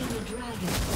The dragon.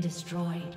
destroyed.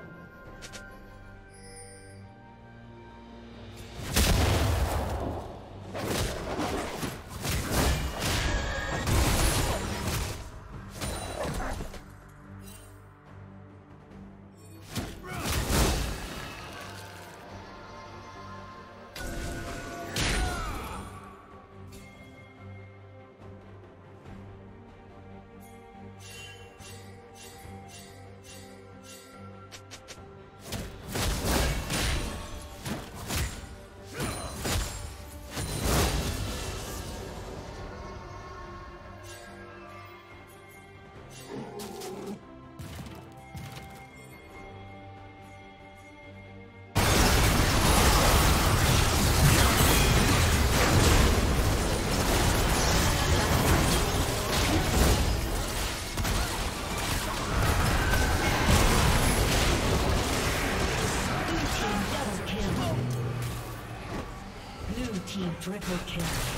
Triple kill.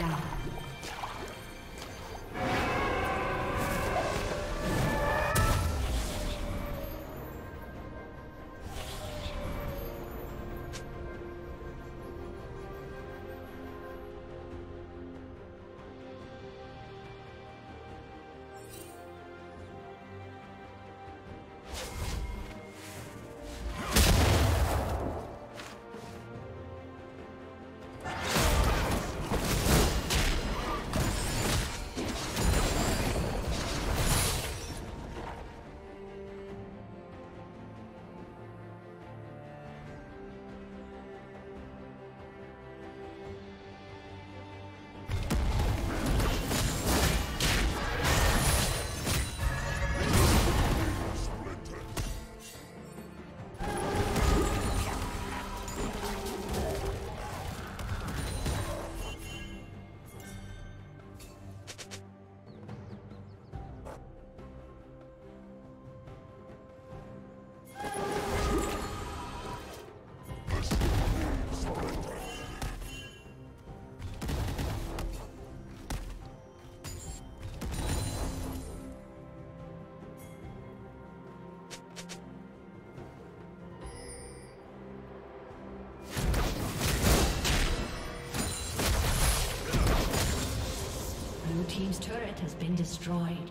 down. Destroyed.